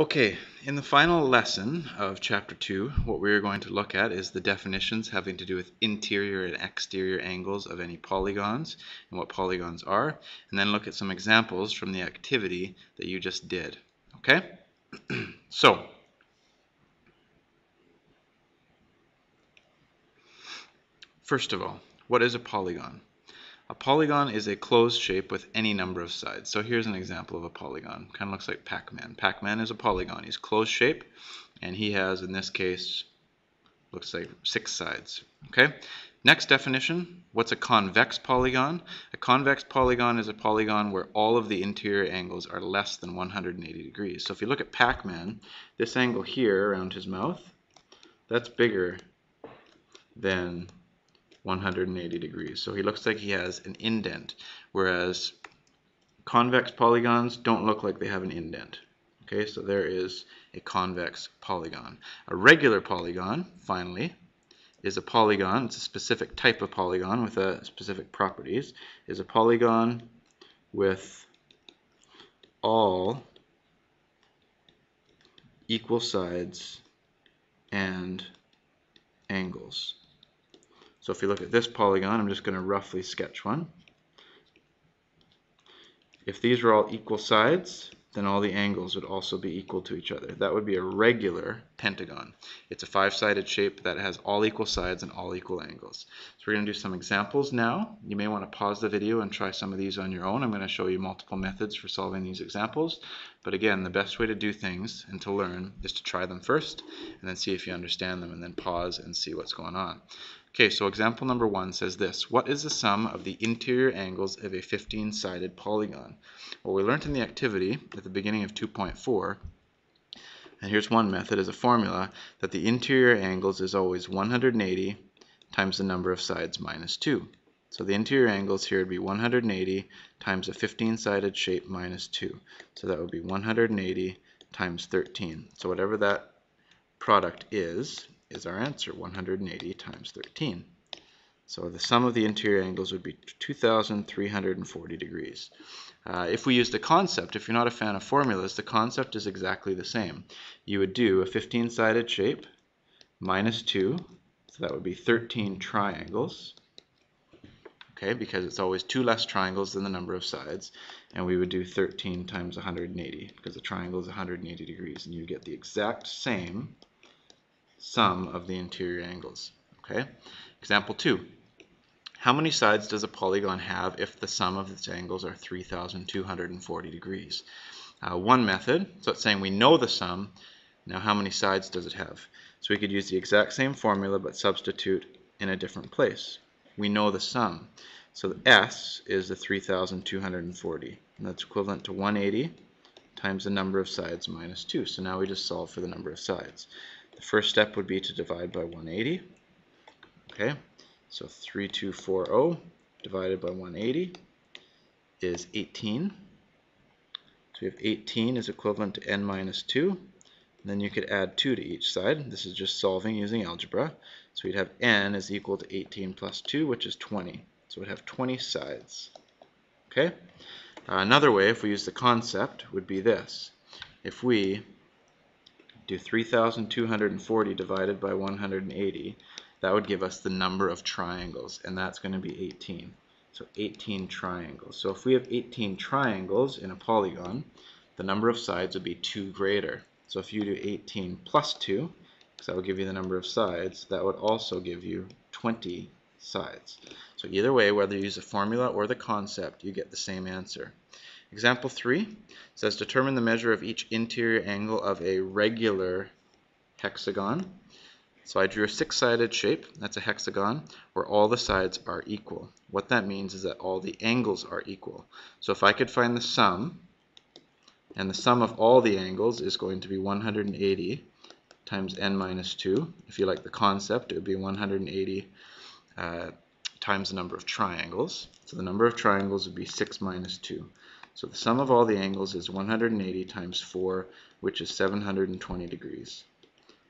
Okay, in the final lesson of chapter 2, what we are going to look at is the definitions having to do with interior and exterior angles of any polygons and what polygons are, and then look at some examples from the activity that you just did. Okay? so, first of all, what is a polygon? A polygon is a closed shape with any number of sides. So here's an example of a polygon. Kind of looks like Pac-Man. Pac-Man is a polygon. He's closed shape, and he has, in this case, looks like six sides. Okay. Next definition, what's a convex polygon? A convex polygon is a polygon where all of the interior angles are less than 180 degrees. So if you look at Pac-Man, this angle here around his mouth, that's bigger than 180 degrees. So he looks like he has an indent, whereas convex polygons don't look like they have an indent. Okay, so there is a convex polygon. A regular polygon, finally, is a polygon, it's a specific type of polygon with a specific properties, is a polygon with all equal sides and angles. So if you look at this polygon, I'm just going to roughly sketch one. If these were all equal sides, then all the angles would also be equal to each other. That would be a regular pentagon. It's a five-sided shape that has all equal sides and all equal angles. So we're going to do some examples now. You may want to pause the video and try some of these on your own. I'm going to show you multiple methods for solving these examples. But again, the best way to do things and to learn is to try them first and then see if you understand them and then pause and see what's going on. Okay, so example number one says this. What is the sum of the interior angles of a 15-sided polygon? Well, we learned in the activity at the beginning of 2.4, and here's one method as a formula, that the interior angles is always 180 times the number of sides minus 2. So the interior angles here would be 180 times a 15-sided shape minus 2. So that would be 180 times 13. So whatever that product is, is our answer, 180 times 13. So the sum of the interior angles would be 2,340 degrees. Uh, if we use the concept, if you're not a fan of formulas, the concept is exactly the same. You would do a 15-sided shape minus 2, so that would be 13 triangles, okay, because it's always two less triangles than the number of sides, and we would do 13 times 180, because a triangle is 180 degrees, and you get the exact same sum of the interior angles. Okay. Example 2. How many sides does a polygon have if the sum of its angles are 3,240 degrees? Uh, one method, so it's saying we know the sum, now how many sides does it have? So we could use the exact same formula but substitute in a different place. We know the sum. So the S is the 3,240, and that's equivalent to 180 times the number of sides minus 2. So now we just solve for the number of sides. The first step would be to divide by 180. Okay, so 3240 divided by 180 is 18. So we have 18 is equivalent to n minus 2. And then you could add 2 to each side. This is just solving using algebra. So we'd have n is equal to 18 plus 2, which is 20. So we'd have 20 sides. Okay? Uh, another way, if we use the concept, would be this. If we do 3,240 divided by 180, that would give us the number of triangles, and that's going to be 18. So 18 triangles. So if we have 18 triangles in a polygon, the number of sides would be 2 greater. So if you do 18 plus 2, because that would give you the number of sides, that would also give you 20 sides. So either way, whether you use a formula or the concept, you get the same answer. Example 3 says determine the measure of each interior angle of a regular hexagon. So I drew a six-sided shape, that's a hexagon, where all the sides are equal. What that means is that all the angles are equal. So if I could find the sum, and the sum of all the angles is going to be 180 times n minus 2. If you like the concept, it would be 180 uh, times the number of triangles. So the number of triangles would be 6 minus 2. So the sum of all the angles is 180 times 4, which is 720 degrees.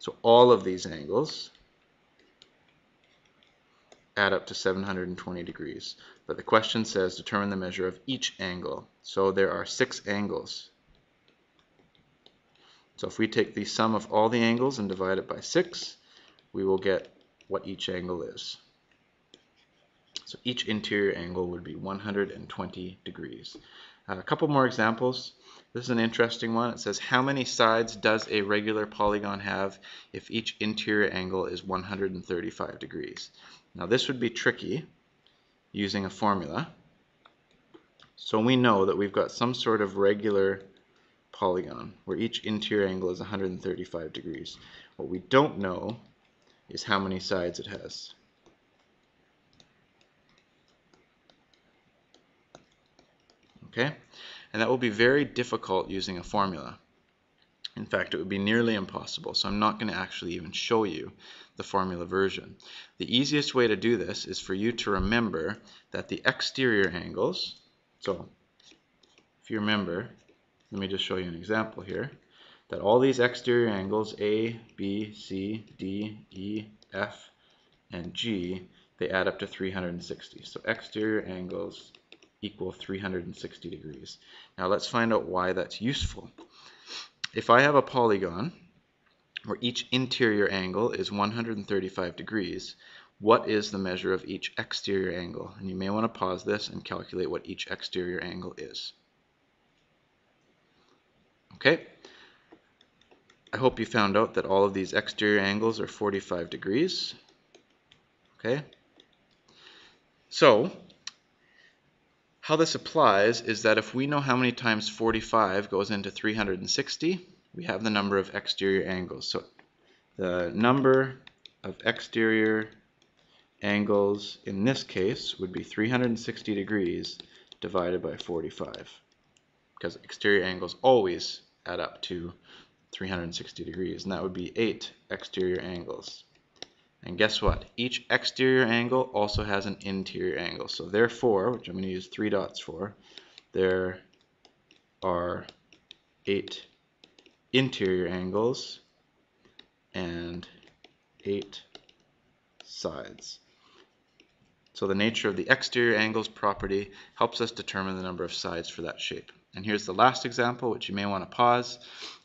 So all of these angles add up to 720 degrees. But the question says determine the measure of each angle. So there are six angles. So if we take the sum of all the angles and divide it by 6, we will get what each angle is. So each interior angle would be 120 degrees. Uh, a couple more examples. This is an interesting one. It says, how many sides does a regular polygon have if each interior angle is 135 degrees? Now this would be tricky using a formula. So we know that we've got some sort of regular polygon where each interior angle is 135 degrees. What we don't know is how many sides it has. Okay, and that will be very difficult using a formula. In fact, it would be nearly impossible, so I'm not going to actually even show you the formula version. The easiest way to do this is for you to remember that the exterior angles, so if you remember, let me just show you an example here, that all these exterior angles, A, B, C, D, E, F, and G, they add up to 360. So exterior angles equal 360 degrees. Now let's find out why that's useful. If I have a polygon where each interior angle is 135 degrees, what is the measure of each exterior angle? And you may want to pause this and calculate what each exterior angle is. Okay, I hope you found out that all of these exterior angles are 45 degrees. Okay, so how this applies is that if we know how many times 45 goes into 360, we have the number of exterior angles. So the number of exterior angles in this case would be 360 degrees divided by 45 because exterior angles always add up to 360 degrees and that would be 8 exterior angles. And guess what? Each exterior angle also has an interior angle. So therefore, which I'm going to use three dots for, there are eight interior angles and eight sides. So the nature of the exterior angles property helps us determine the number of sides for that shape. And here's the last example, which you may want to pause.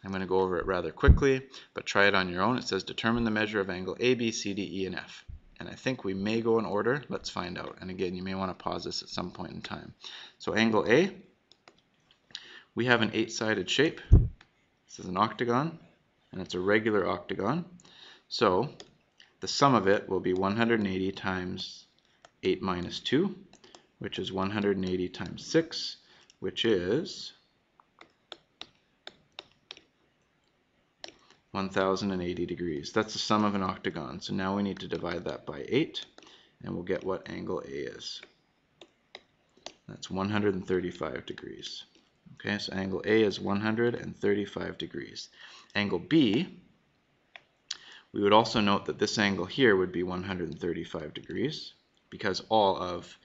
I'm going to go over it rather quickly, but try it on your own. It says determine the measure of angle A, B, C, D, E, and F. And I think we may go in order. Let's find out. And again, you may want to pause this at some point in time. So angle A, we have an eight-sided shape. This is an octagon, and it's a regular octagon. So the sum of it will be 180 times 8 minus 2, which is 180 times 6, which is 1080 degrees. That's the sum of an octagon. So now we need to divide that by 8 and we'll get what angle A is. That's 135 degrees. Okay, so angle A is 135 degrees. Angle B, we would also note that this angle here would be 135 degrees because all of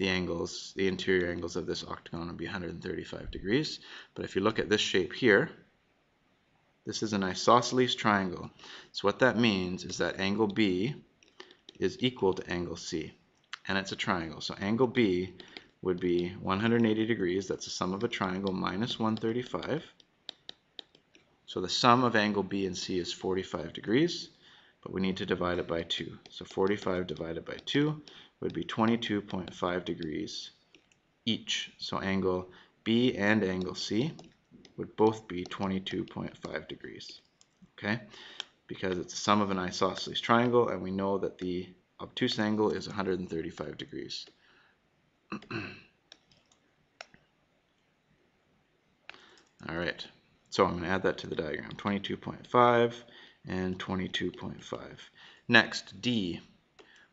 the angles, the interior angles of this octagon would be 135 degrees. But if you look at this shape here, this is an isosceles triangle. So what that means is that angle B is equal to angle C. And it's a triangle. So angle B would be 180 degrees. That's the sum of a triangle minus 135. So the sum of angle B and C is 45 degrees, but we need to divide it by 2. So 45 divided by 2 would be 22.5 degrees each. So angle B and angle C would both be 22.5 degrees. Okay, because it's the sum of an isosceles triangle, and we know that the obtuse angle is 135 degrees. All right, so I'm going to add that to the diagram, 22.5 and 22.5. Next, D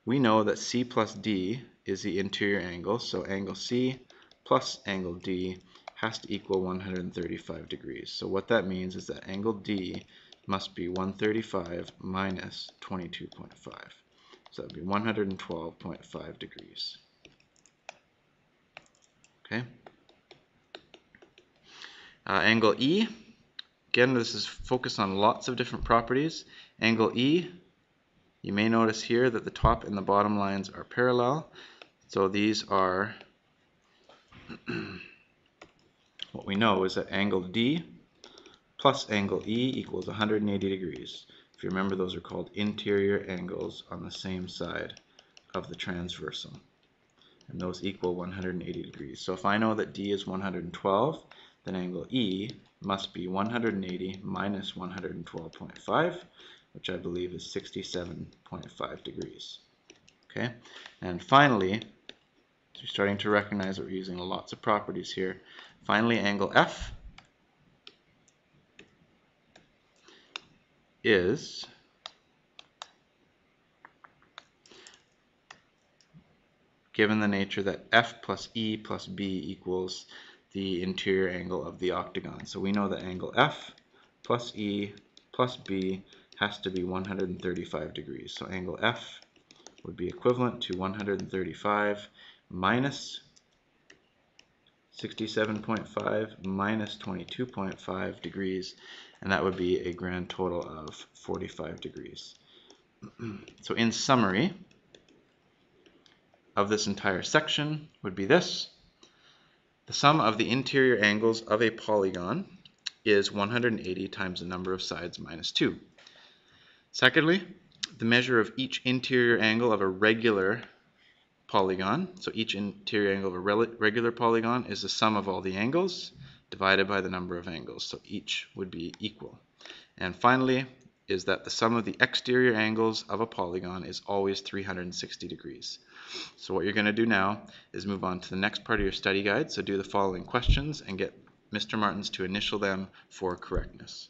we know that C plus D is the interior angle, so angle C plus angle D has to equal 135 degrees. So what that means is that angle D must be 135 minus 22.5. So that would be 112.5 degrees. Okay. Uh, angle E, again, this is focused on lots of different properties. Angle E you may notice here that the top and the bottom lines are parallel. So these are, what we know is that angle D plus angle E equals 180 degrees. If you remember, those are called interior angles on the same side of the transversal. And those equal 180 degrees. So if I know that D is 112, then angle E must be 180 minus 112.5, which I believe is 67.5 degrees. Okay, and finally, so you're starting to recognize that we're using lots of properties here. Finally, angle F is given the nature that f plus e plus b equals the interior angle of the octagon. So we know that angle f plus e plus b has to be 135 degrees. So angle f would be equivalent to 135 minus 67.5 minus 22.5 degrees, and that would be a grand total of 45 degrees. so in summary of this entire section would be this. The sum of the interior angles of a polygon is 180 times the number of sides minus 2. Secondly, the measure of each interior angle of a regular polygon. So each interior angle of a regular polygon is the sum of all the angles divided by the number of angles. So each would be equal. And finally is that the sum of the exterior angles of a polygon is always 360 degrees. So what you're going to do now is move on to the next part of your study guide. So do the following questions and get Mr. Martens to initial them for correctness.